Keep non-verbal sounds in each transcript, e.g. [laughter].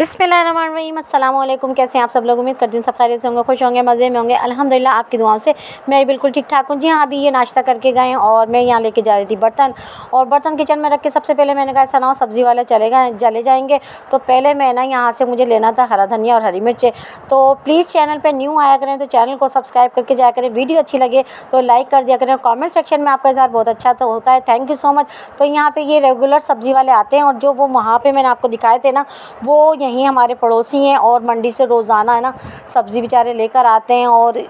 अस्सलाम कैसे हैं आप सब लोग? उम्मीद करती हूँ सब खैरियत से होंगे, खुश होंगे, मज़े में होंगे। अल्हम्दुलिल्लाह, आपकी दुआओं से मैं बिल्कुल ठीक ठाक हूँ। जी हाँ अभी ये नाश्ता करके गए और मैं यहाँ लेके जा रही थी बर्तन। और बर्तन किचन में रख के सबसे पहले मैंने कहा ऐसा ना सब्ज़ी वाले चले गए, चले जाएँगे। तो पहले मैं ना यहाँ से मुझे लेना था हरा धनिया और हरी मिर्चें। तो प्लीज़ चैनल पर न्यू आया करें तो चैनल को सब्सक्राइब करके जाया करें। वीडियो अच्छी लगे तो लाइक कर दिया करें। कॉमेंट सेक्शन में आपका इजहार बहुत अच्छा तो होता है। Thank you so much. तो यहाँ पर ये रेगुलर सब्ज़ी वाले आते हैं और जो वो वहाँ पर मैंने आपको दिखाए थे ना, वो हमारे पड़ोसी हैं और मंडी से रोज़ाना है ना, सब्ज़ी बेचारे लेकर आते हैं और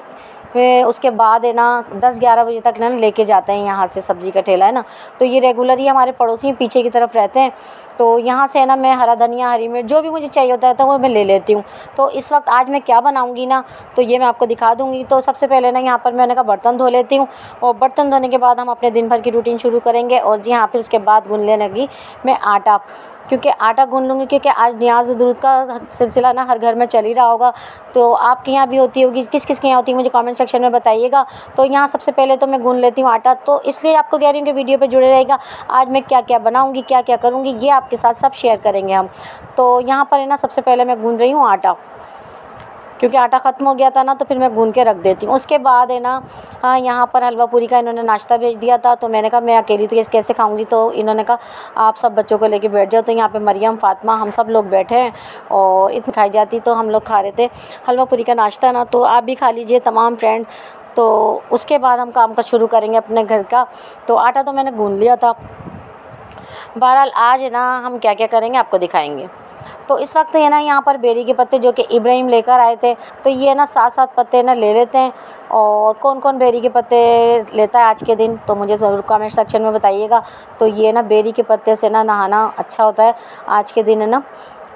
उसके बाद है ना, दस ग्यारह बजे तक ना लेके जाते हैं यहाँ से सब्ज़ी का ठेला, है ना? तो ये रेगुलर ही हमारे पड़ोसी पीछे की तरफ़ रहते हैं। तो यहाँ से है ना, मैं हरा धनिया, हरी मिर्च, जो भी मुझे चाहिए होता है तो वो मैं ले लेती हूँ। तो इस वक्त आज मैं क्या बनाऊँगी ना तो ये मैं आपको दिखा दूँगी। तो सबसे पहले ना, यहाँ पर मैंने कहा बर्तन धो लेती हूँ और बर्तन धोने के बाद हम अपने दिन भर की रूटीन शुरू करेंगे और जी हाँ फिर उसके बाद गूँध लगी मैं आटा। क्योंकि आटा गूँध लूँगी क्योंकि आज न्याज दूध का सिलसिला ना हर घर में चल ही रहा होगा। तो आपके यहाँ भी होती होगी किस किस के यहाँ होती है मुझे कमेंट सेक्शन में बताइएगा। तो यहाँ सबसे पहले तो मैं गूँध लेती हूँ आटा। तो इसलिए आपको कह रही हूँ कि वीडियो पर जुड़े रहेगा। आज मैं क्या क्या बनाऊँगी क्या क्या करूँगी, ये आपके साथ सब शेयर करेंगे हम। तो यहाँ पर है ना, सबसे पहले मैं गूँध रही हूँ आटा। क्योंकि आटा ख़त्म हो गया था ना तो फिर मैं गूँध के रख देती हूँ। उसके बाद है ना हाँ यहाँ पर हलवा पूरी का इन्होंने नाश्ता भेज दिया था तो मैंने कहा, मैं अकेली तो कैसे खाऊँगी? तो इन्होंने कहा, आप सब बच्चों को लेके बैठ जाओ। तो यहाँ पे मरियम, फ़ातिमा, हम सब लोग बैठे हैं और इतनी खाई जाती तो हम लोग खा रहे थे हलवा पूरी का नाश्ता ना। तो आप भी खा लीजिए, तमाम फ्रेंड तो उसके बाद हम काम का शुरू करेंगे अपने घर का। तो आटा तो मैंने गूँध लिया था। बहरहाल, आज ना, हम क्या क्या करेंगे, आपको दिखाएँगे। तो इस वक्त है ना यहाँ पर बेरी के पत्ते जो कि इब्राहिम लेकर आए थे तो ये ना सात सात पत्ते ना ले लेते हैं। और कौन कौन बेरी के पत्ते लेता है आज के दिन तो मुझे ज़रूर कमेंट सेक्शन में बताइएगा। तो ये ना बेरी के पत्ते से ना नहाना अच्छा होता है आज के दिन है ना।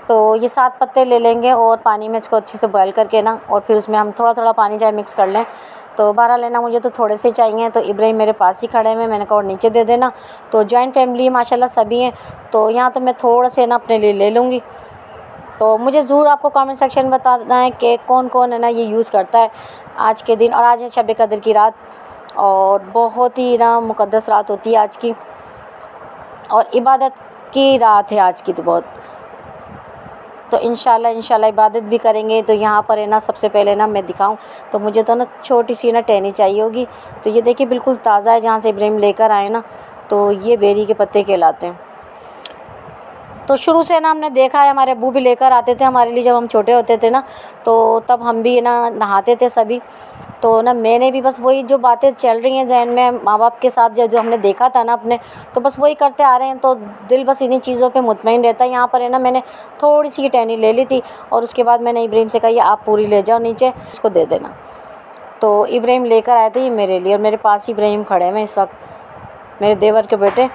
तो ये सात पत्ते ले लेंगे और पानी में इसको अच्छे से बॉयल करके ना, और फिर उसमें हम थोड़ा थोड़ा पानी चाहे मिक्स कर लें। तो बारह लेना मुझे तो थोड़े से चाहिए तो इब्राहिम मेरे पास ही खड़े हैं मैंने कहा और नीचे दे देना। तो जॉइंट फैमिली माशाल्लाह सभी हैं तो यहाँ तो मैं थोड़ा से ना अपने लिए ले लूँगी। तो मुझे ज़रूर आपको कमेंट सेक्शन बताना है कि कौन कौन है ना ये यूज़ करता है आज के दिन और आज है शब कदर की रात। और बहुत ही ना मुक़दस रात होती है आज की। और इबादत की रात है आज की तो बहुत। तो इन इंशाल्लाह इबादत भी करेंगे। तो यहाँ पर है ना सबसे पहले ना मैं दिखाऊँ। तो मुझे तो ना छोटी सी ना टहनी चाहिए होगी। तो ये देखिए बिल्कुल ताज़ा है जहाँ से इब्राहिम लेकर आए ना। तो ये बेरी के पत्ते कहलाते हैं। तो शुरू से ना हमने देखा है, हमारे अबू भी लेकर आते थे हमारे लिए जब हम छोटे होते थे ना तो तब हम भी ना नहाते थे सभी। तो ना मैंने भी बस वही जो बातें चल रही हैं जहन में माँ बाप के साथ जो जो हमने देखा था ना अपने तो बस वही करते आ रहे हैं। तो दिल बस इन्हीं चीज़ों पे मुतमिन रहता है। यहाँ पर है ना मैंने थोड़ी सी टहनी ले ली थी और उसके बाद मैंने इब्राहिम से कहा, आप पूरी ले जाओ नीचे उसको दे देना। तो इब्राहिम लेकर आए थे ये मेरे लिए और मेरे पास इब्राहिम खड़े हैं इस वक्त। मेरे देवर के बेटे।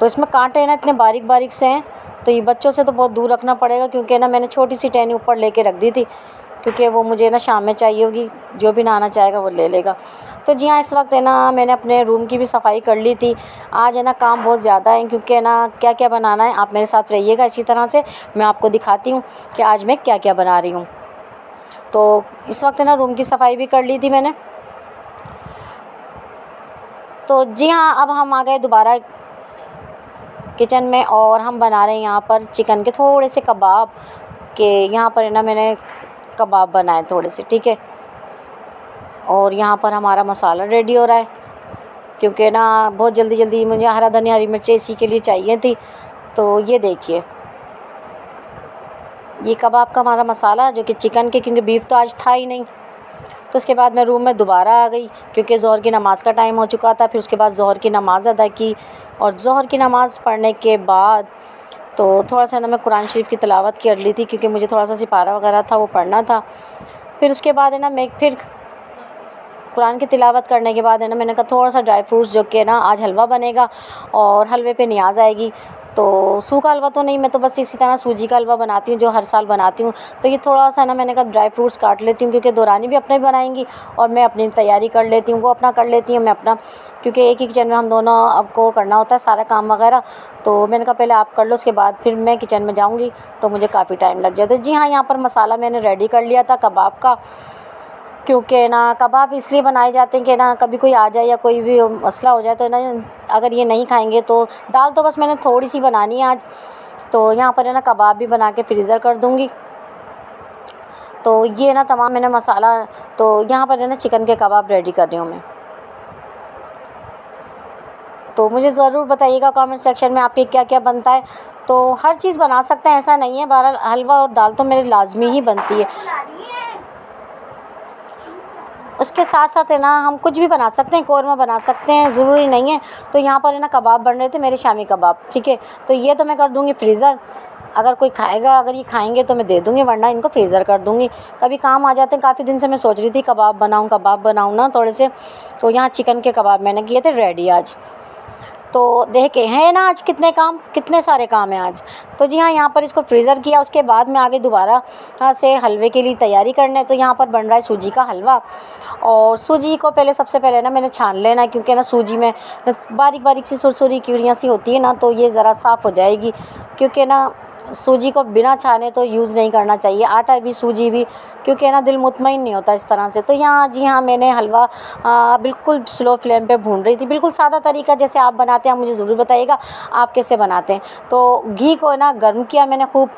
तो इसमें कांटे ना, इतने बारीक बारीक से हैं तो ये बच्चों से तो बहुत दूर रखना पड़ेगा, क्योंकि ना, मैंने छोटी सी टहनी ऊपर लेके रख दी थी, क्योंकि वो मुझे ना शाम में चाहिए होगी, जो भी नहाना चाहेगा वो ले लेगा। तो जी हाँ इस वक्त है ना, मैंने अपने रूम की भी सफ़ाई कर ली थी, आज है ना काम बहुत ज़्यादा है, क्योंकि है ना क्या क्या बनाना है, आप मेरे साथ रहिएगा इसी तरह से, मैं आपको दिखाती हूँ कि आज मैं क्या क्या बना रही हूँ। तो इस वक्त है ना, रूम की सफ़ाई भी कर ली थी मैंने। तो जी हाँ अब हम आ गए दोबारा किचन में और हम बना रहे हैं यहाँ पर चिकन के थोड़े से कबाब के। यहाँ पर है ना मैंने कबाब बनाए थोड़े से, ठीक है? और यहाँ पर हमारा मसाला रेडी हो रहा है, क्योंकि ना बहुत जल्दी जल्दी मुझे हरा धनिया, हरी मिर्चें इसी के लिए चाहिए थी। तो ये देखिए, ये कबाब का हमारा मसाला जो कि चिकन के, क्योंकि बीफ तो आज था ही नहीं। तो उसके बाद मैं रूम में दोबारा आ गई, क्योंकि ज़ोहर की नमाज़ का टाइम हो चुका था, फिर उसके बाद ज़ोहर की नमाज़ अदा की। और जहर की नमाज़ पढ़ने के बाद तो थोड़ा सा ना मैं कुरान शरीफ की तलावत कर ली थी क्योंकि मुझे थोड़ा सा सिपारा वगैरह था, वो पढ़ना था। फिर उसके बाद है ना मैं फिर कुरान की तिलावत करने के बाद है ना मैंने कहा थोड़ा सा ड्राई फ्रूट्स जो कि ना आज हलवा बनेगा और हलवे पे नियाज आएगी। तो सूखा हलवा तो नहीं, मैं तो बस इसी तरह सूजी का हलवा बनाती हूँ, जो हर साल बनाती हूँ। तो ये थोड़ा सा ना मैंने कहा ड्राई फ्रूट्स काट लेती हूँ, क्योंकि दौरानी भी अपने बनाएँगी और मैं अपनी तैयारी कर लेती हूँ, वो अपना कर लेती हूँ, मैं अपना, क्योंकि एक ही किचन में हम दोनों आपको करना होता है सारा काम वगैरह। तो मैंने कहा पहले आप कर लो, उसके बाद फिर मैं किचन में जाऊँगी तो मुझे काफ़ी टाइम लग जाता जी हाँ यहाँ पर मसाला मैंने रेडी कर लिया था कबाब का। क्योंकि ना कबाब इसलिए बनाए जाते हैं कि ना कभी कोई आ जाए या कोई भी मसला हो जाए तो ना अगर ये नहीं खाएँगे तो दाल तो बस मैंने थोड़ी सी बनानी है आज। तो यहाँ पर है ना कबाब भी बना के फ्रीज़र कर दूँगी। तो ये ना तमाम मैंने मसाला तो यहाँ पर है ना चिकन के कबाब रेडी कर रही हूँ मैं। तो मुझे ज़रूर बताइएगा कमेंट सेक्शन में आपके क्या क्या बनता है। तो हर चीज़ बना सकते हैं, ऐसा नहीं है। बहरहाल हलवा और दाल तो मेरे लाजमी ही बनती है। उसके साथ साथ है ना, हम कुछ भी बना सकते हैं, कौरमा बना सकते हैं, ज़रूरी नहीं है। तो यहाँ पर है ना, कबाब बन रहे थे मेरे शामी कबाब, ठीक है? तो ये तो मैं कर दूँगी फ्रीज़र। अगर कोई खाएगा, अगर ये खाएँगे तो मैं दे दूँगी, वरना इनको फ्रीज़र कर दूँगी। कभी काम आ जाते हैं, काफ़ी दिन से मैं सोच रही थी कबाब बनाऊँ कबाब बनाऊँ ना थोड़े से। तो यहाँ चिकन के कबाब मैंने किए थे, रेडी आज। तो देखे हैं ना आज कितने काम, कितने सारे काम हैं आज। तो जी हाँ यहाँ पर इसको फ्रीज़र किया, उसके बाद में आगे दोबारा से हलवे के लिए तैयारी करना। है तो यहाँ पर बन रहा है सूजी का हलवा। और सूजी को पहले, सबसे पहले ना मैंने छान लेना है, क्योंकि ना सूजी में बारीक बारीक सी सुरसुरी कीड़ियाँ सी होती है ना तो ये ज़रा साफ़ हो जाएगी। क्योंकि ना सूजी को बिना छाने तो यूज़ नहीं करना चाहिए। आटा भी, सूजी भी, क्योंकि ना, दिल मुतमिन नहीं होता इस तरह से। तो यहाँ, जी हाँ मैंने हलवा बिल्कुल स्लो फ्लेम पे भून रही थी। बिल्कुल सादा तरीका जैसे आप बनाते हैं मुझे ज़रूर बताइएगा, आप कैसे बनाते हैं। तो घी को ना गर्म किया मैंने खूब,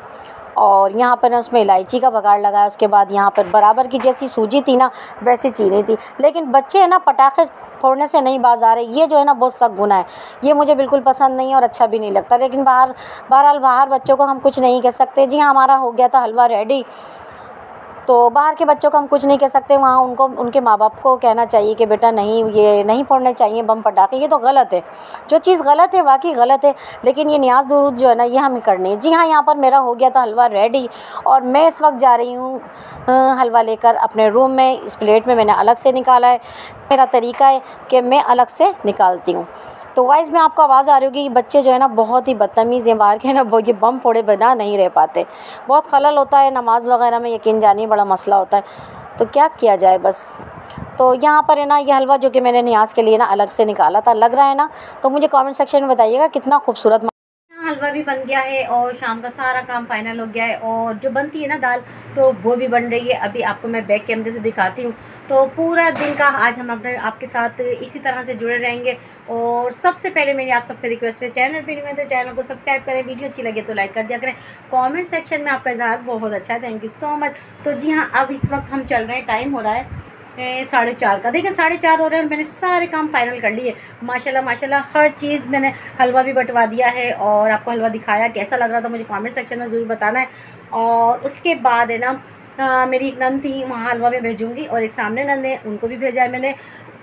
और यहाँ पर ना उसमें इलायची का बगाड़ लगाया। उसके बाद यहाँ पर बराबर की जैसी सूजी थी ना, वैसी चीनी थी। लेकिन बच्चे हैं ना, पटाखे फोड़ने से नहीं बाज आ रहे ये जो है ना बहुत सख्त गुना है। ये मुझे बिल्कुल पसंद नहीं है और अच्छा भी नहीं लगता। लेकिन बाहर, बहरहाल बाहर बच्चों को हम कुछ नहीं कह सकते। जी हाँ हमारा हो गया था हलवा रेडी तो बाहर के बच्चों को हम कुछ नहीं कह सकते, वहाँ उनको, उनके माँ बाप को कहना चाहिए कि बेटा नहीं, ये नहीं फोड़ने चाहिए, बम पटाखे, ये तो गलत है। जो चीज़ गलत है, वाकई गलत है, लेकिन ये न्याज दुरुद जो है ना, ये हमें करनी है। जी हाँ यहाँ पर मेरा हो गया था हलवा रेडी और मैं इस वक्त जा रही हूँ हलवा लेकर अपने रूम में, इस प्लेट में मैंने अलग से निकाला है। मेरा तरीका है कि मैं अलग से निकालती हूँ। तो वाइज में आपको आवाज़ आ रही होगी कि बच्चे जो है ना बहुत ही बदतमीज़ हैं, बाहर के ना, वो ये बम फोड़े बना नहीं रह पाते। बहुत खलल होता है, नमाज़ वगैरह में यकीन जानिए, बड़ा मसला होता है। तो क्या किया जाए बस? तो यहाँ पर है ना, ये हलवा जो कि मैंने न्याज के लिए ना अलग से निकाला था, लग रहा है ना? तो मुझे कमेंट सेक्शन में बताइएगा कितना खूबसूरत हलवा भी बन गया है और शाम का सारा काम फाइनल हो गया है और जो बनती है ना दाल तो वो भी बन रही है। अभी आपको मैं बैक कैमरे से दिखाती हूँ। तो पूरा दिन का आज हम अपने आपके साथ इसी तरह से जुड़े रहेंगे। और सबसे पहले मेरी आप सबसे रिक्वेस्ट है चैनल पर नहीं तो चैनल को सब्सक्राइब करें। वीडियो अच्छी लगे तो लाइक कर दिया करें। कमेंट सेक्शन में आपका इजहार बहुत अच्छा है। थैंक यू सो मच तो जी हाँ अब इस वक्त हम चल रहे हैं। टाइम हो रहा है। साढ़े चार का। देखिए, साढ़े चार हो रहे हैं और मैंने सारे काम फाइनल कर लिए। माशाल्लाह माशाल्लाह, हर चीज़ मैंने हलवा भी बंटवा दिया है और आपको हलवा दिखाया, कैसा लग रहा था मुझे कमेंट सेक्शन में ज़रूर बताना है। और उसके बाद है ना मेरी एक नंद थी, वहाँ हलवा में भेजूँगी और एक सामने नंद है उनको भी भेजा है मैंने।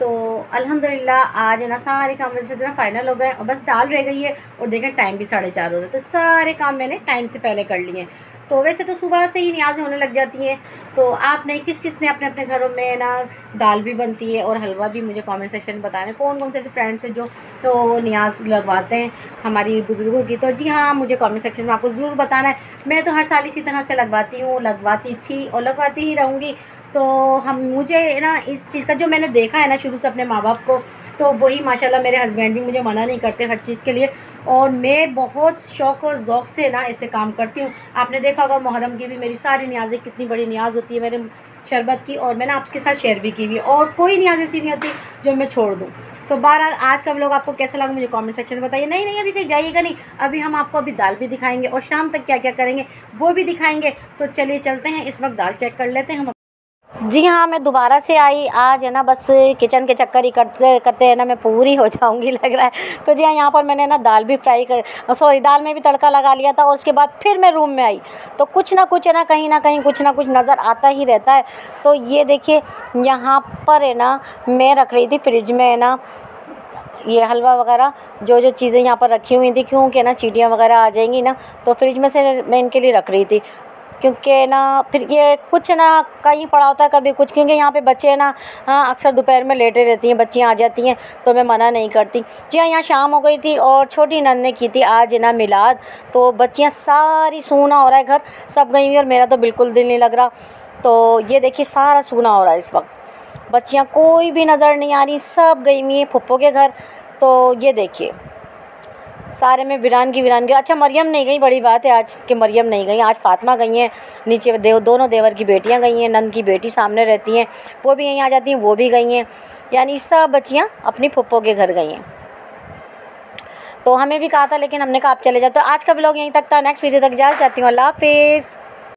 तो अल्हम्दुलिल्लाह, आज है ना, सारे काम वैसे ना फाइनल हो गए और बस दाल रह गई है और देखें टाइम भी साढ़े चार हो रहे तो सारे काम मैंने टाइम से पहले कर लिए तो वैसे तो सुबह से ही न्याज़ें होने लग जाती हैं। तो आपने किस किस ने अपने अपने घरों में ना दाल भी बनती है और हलवा भी मुझे कमेंट सेक्शन में बताने कौन कौन से ऐसे फ्रेंड्स हैं जो तो न्याज लगवाते हैं हमारी बुज़ुर्गों की? तो जी हाँ मुझे कमेंट सेक्शन में आपको ज़रूर बताना है। मैं तो हर साल इसी तरह से लगवाती हूँ, लगवाती थी और लगवाती ही रहूँगी। तो हम, मुझे ना इस चीज़ का जो मैंने देखा है ना शुरू से अपने माँ बाप को तो वही माशाल्लाह मेरे हस्बैंड भी मुझे मना नहीं करते हर चीज़ के लिए। और मैं बहुत शौक़ और ज़ौक़ से ना ऐसे काम करती हूँ। आपने देखा होगा मुहर्रम की भी मेरी सारी न्याज़ें, कितनी बड़ी न्याज होती है मेरे शरबत की और मैंने आपके साथ शेयर भी की हुई। और कोई न्याज ऐसी नहीं होती जो मैं छोड़ दूँ। तो बहरहाल, आज का लोग आपको कैसा लगा मुझे कमेंट सेक्शन में बताइए। नहीं नहीं, अभी कहीं जाइएगा नहीं। अभी हम आपको अभी दाल भी दिखाएँगे और शाम तक क्या क्या करेंगे, वो भी दिखाएँगे। तो चलिए चलते हैं, इस वक्त दाल चेक कर लेते हैं। हम जी हाँ मैं दोबारा से आई। आज है ना, बस किचन के चक्कर ही करते करते है ना, मैं पूरी हो जाऊँगी, [laughs] लग रहा है। तो जी हाँ यहाँ पर मैंने ना दाल भी फ्राई कर सॉरी दाल में भी तड़का लगा लिया था, और उसके बाद फिर मैं रूम में आई। तो कुछ ना कुछ है ना, कहीं ना कहीं कुछ ना कुछ नज़र आता ही रहता है। तो ये देखिए, यहाँ पर है ना, मैं रख रही थी फ्रिज में, है ना, ये हलवा वगैरह, जो जो चीज़ें यहाँ पर रखी हुई थी, क्योंकि ना, चीटियाँ वगैरह आ जाएँगी ना तो फ्रिज में से मैं इनके लिए रख रही थी। क्योंकि ना, फिर ये कुछ ना, कहीं पड़ा होता है कभी कुछ, क्योंकि यहाँ पे बच्चे ना हाँ अक्सर दोपहर में लेटे रहती हैं, बच्चियाँ आ जाती हैं तो मैं मना नहीं करती। जी हाँ यहाँ शाम हो गई थी और छोटी नंद ने की थी आज ना मिलाद तो बच्चियाँ सारी सूना हो रहा है घर, सब गई हुई और मेरा तो बिल्कुल दिल नहीं लग रहा। तो ये देखिए, सारा सूना हो रहा है इस वक्त। बच्चियाँ कोई भी नज़र नहीं आ रही, सब गई हुई हैं फुप्पो के घर तो ये देखिए। सारे में वीरान की वीरान की। अच्छा मरियम नहीं गई, बड़ी बात है आज कि मरियम नहीं गई। आज फातिमा गई हैं, नीचे देव, दोनों देवर की बेटियाँ गई हैं, नंद की बेटी सामने रहती हैं, वो भी यहीं आ जाती हैं, वो भी गई हैं। यानी सब बच्चियाँ अपनी पुप्पो के घर गई हैं। तो हमें भी कहा था, लेकिन हमने कहा आप चले जाते तो आज का ब्लॉग यहीं तक था। नेक्स्ट वीडियो तक जा चाहती हूँ। अल्लाह हाफिज़।